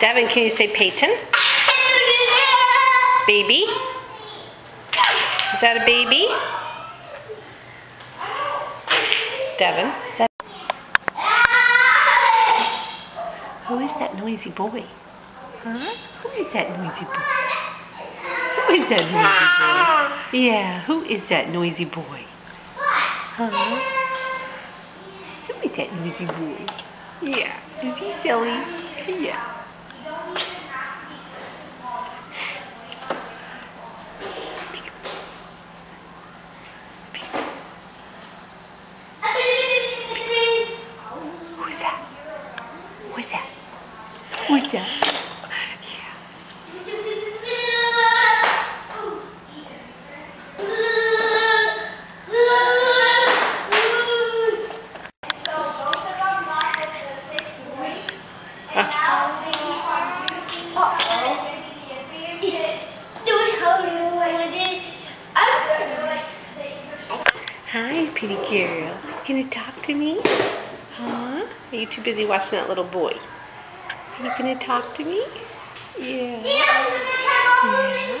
Devin, can you say Payton? Baby? Is that a baby? Devin? Is that... Who is that noisy boy? Huh? Who is that noisy boy? Who is that noisy boy? Yeah, who is that noisy boy? Huh? Who is that noisy boy? Yeah, is he silly? Yeah. Who's that? Who's that? Who's that? Yeah. Hi, pretty girl. Can you talk to me? Huh? Are you too busy watching that little boy? Are you gonna talk to me? Yeah. Yeah.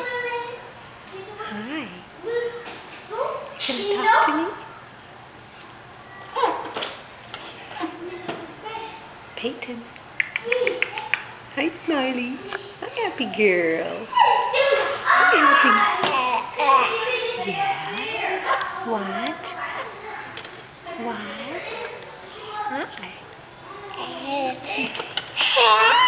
Hi. Can you talk to me? Payton. Hi, Smiley. Hi, happy girl. Hi, happy. Yeah. What? What? Hi. Uh, Yeah.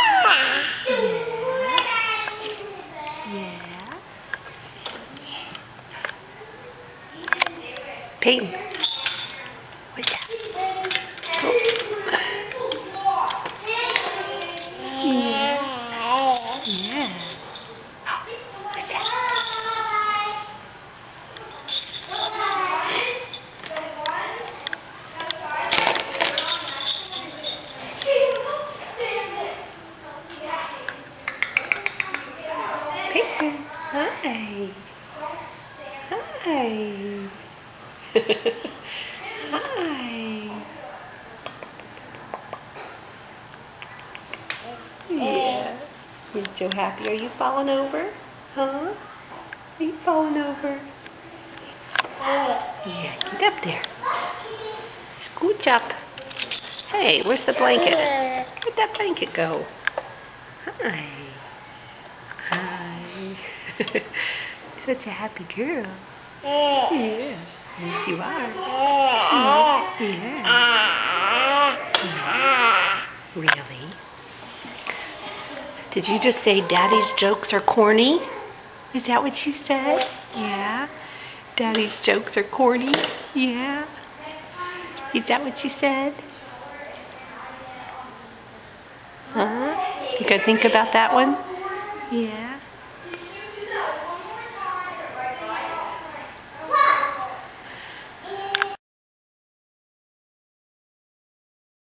Hi. Hi. Hi. Yeah. You're so happy. Are you falling over? Huh? Are you falling over? Yeah, get up there. Scooch up. Hey, where's the blanket? Where'd that blanket go? Hi. Hi. Such a happy girl. Yeah. Yes, you are. Yeah. Really? Did you just say daddy's jokes are corny? Is that what you said? Yeah. Daddy's jokes are corny? Yeah. Is that what you said? Huh? You gotta think about that one? Yeah.